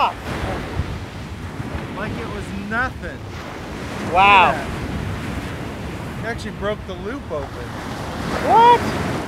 off. Like it was nothing. Wow. It actually broke the loop open. What?